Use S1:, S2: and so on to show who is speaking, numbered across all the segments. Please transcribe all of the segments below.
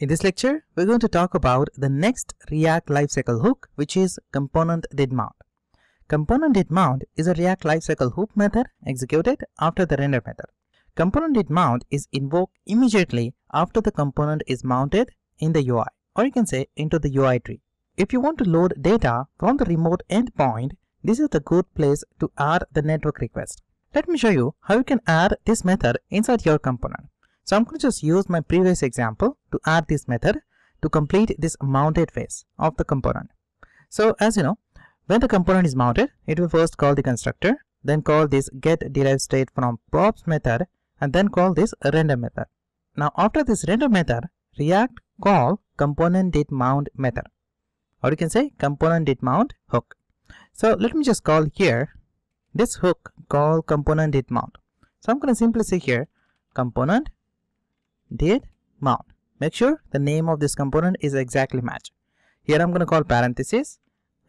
S1: In this lecture, we're going to talk about the next React lifecycle hook, which is component did mount. Component did mount is a React lifecycle hook method executed after the render method. Component did mount is invoked immediately after the component is mounted in the UI, or you can say into the UI tree. If you want to load data from the remote endpoint, this is the good place to add the network request. Let me show you how you can add this method inside your component. So I'm going to just use my previous example to add this method to complete this mounted phase of the component. So as you know, when the component is mounted, it will first call the constructor, then call this get derived state from props method, and then call this render method. Now after this render method, React call component did mount method, or you can say component did mount hook. So let me just call here this hook call component did mount. So I'm going to simply say here component did mount. Make sure the name of this component is exactly matched. Here I'm going to call parenthesis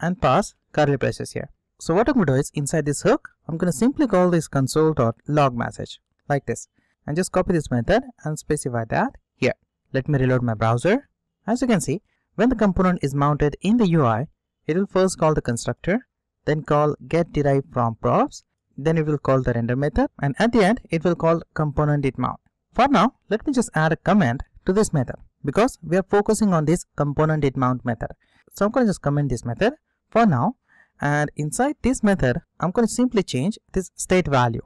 S1: and pass curly braces here. So what I'm going to do is inside this hook, I'm going to simply call this console.log message like this and just copy this method and specify that here. Let me reload my browser. As you can see, when the component is mounted in the UI, it will first call the constructor, then call get derived from props, then it will call the render method and at the end it will call component did mount. For now, let me just add a comment to this method because we are focusing on this component did mount method. So I'm going to just comment this method for now and inside this method, I'm going to simply change this state value.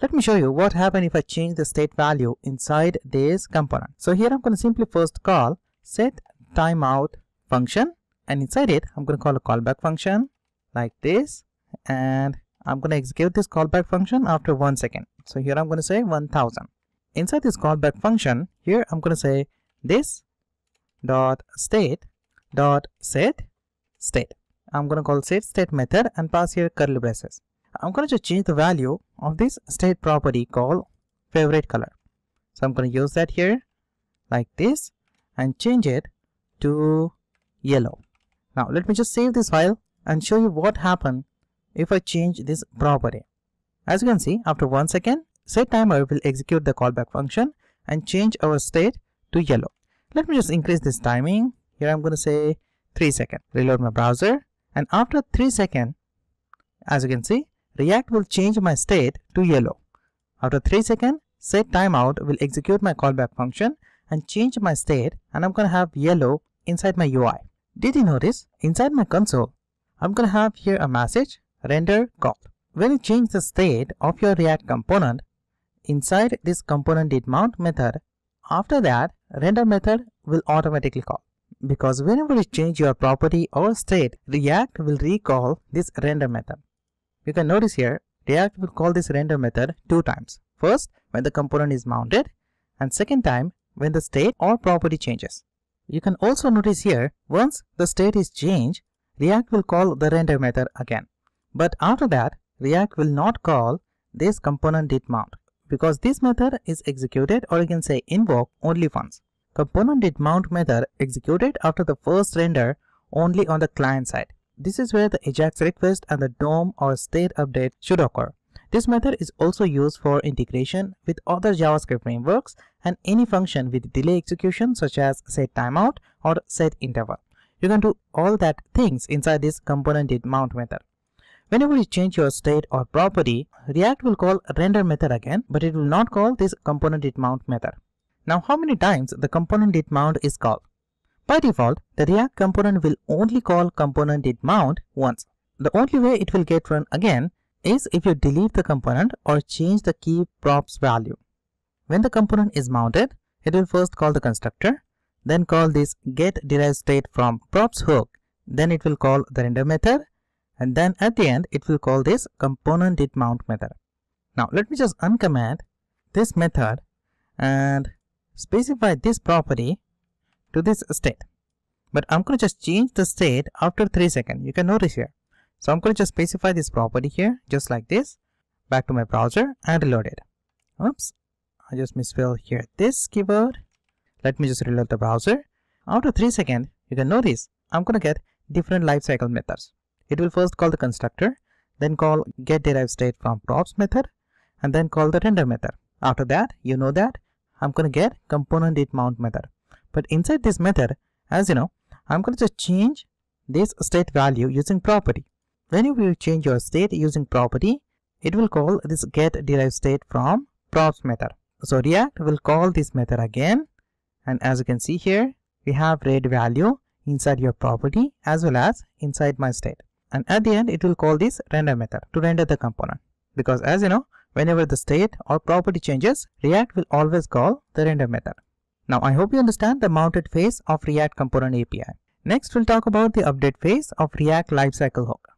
S1: Let me show you what happens if I change the state value inside this component. So here I'm going to simply first call set timeout function and inside it I'm going to call a callback function like this and I'm going to execute this callback function after one second. So here I'm going to say 1000 inside this callback function here I'm going to say this dot state dot set state. I'm going to call set state method and pass here curly braces. I'm going to change the value of this state property called favorite color. So I'm going to use that here like this and change it to yellow. Now let me just save this file and show you what happened if I change this property. As you can see after one second set timer will execute the callback function and change our state to yellow. Let me just increase this timing. Here I'm going to say 3 seconds. Reload my browser and after 3 seconds, as you can see, React will change my state to yellow. After 3 seconds, set timeout will execute my callback function and change my state and I'm going to have yellow inside my UI. Did you notice? Inside my console, I'm going to have here a message render call. When you change the state of your React component, inside this component did mount method, after that render method will automatically call. Because whenever you change your property or state, React will recall this render method. You can notice here, React will call this render method two times. First, when the component is mounted and second time when the state or property changes. You can also notice here, once the state is changed, React will call the render method again. But after that, React will not call this component did mount because this method is executed or you can say invoke only once. Component did mount method executed after the first render only on the client side. This is where the AJAX request and the DOM or state update should occur. This method is also used for integration with other JavaScript frameworks and any function with delay execution such as set timeout or set interval. You can do all that things inside this component did mount method. Whenever you change your state or property, React will call render method again, but it will not call this component did mount method. Now how many times the component did mount is called? By default, the React component will only call component did mount once. The only way it will get run again is if you delete the component or change the key props value. When the component is mounted, it will first call the constructor, then call this get derived state from props hook, then it will call the render method and then at the end it will call this component did mount method. Now let me just uncomment this method and specify this property to this state. But I'm going to just change the state after 3 seconds. You can notice here. So I'm going to just specify this property here just like this. Back to my browser and reload it. Oops. I just misspelled here this keyword. Let me just reload the browser. After 3 seconds, you can notice I'm going to get different lifecycle methods. It will first call the constructor, then call get derived state from props method, and then call the render method. After that, you know that I'm going to get component did mount method. But inside this method, as you know, I'm going to just change this state value using property. When you will change your state using property, it will call this get derived state from props method. So React will call this method again and as you can see here, we have read value inside your property as well as inside my state. And at the end, it will call this render method to render the component. Because as you know, whenever the state or property changes, React will always call the render method. Now I hope you understand the mounted phase of React Component API. Next, we'll talk about the update phase of React Lifecycle Hook.